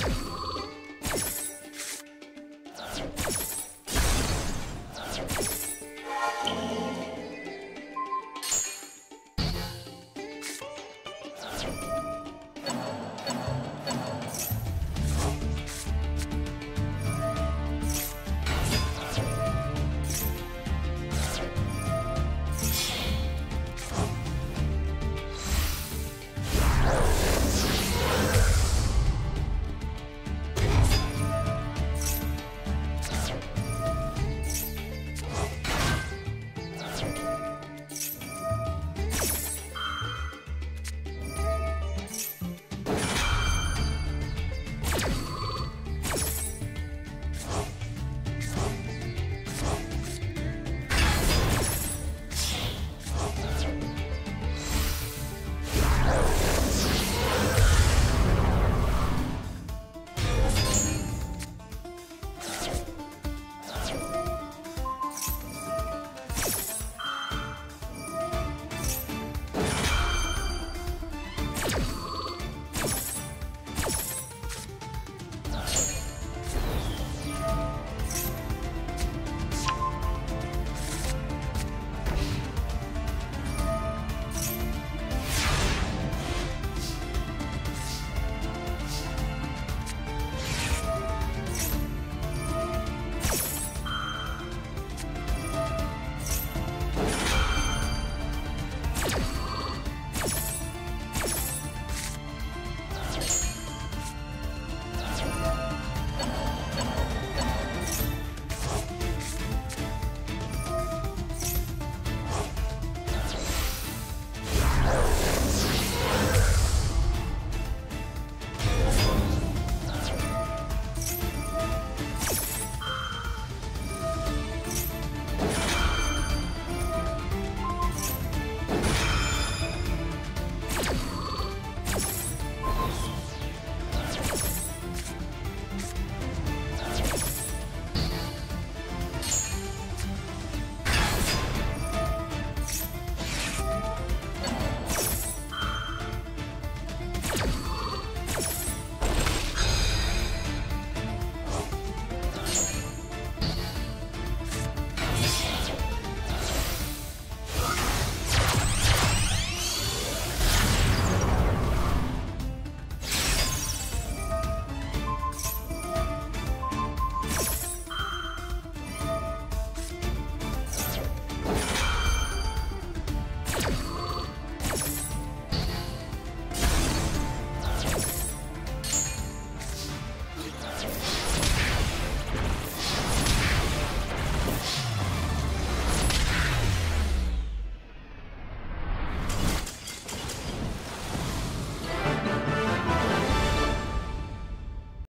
you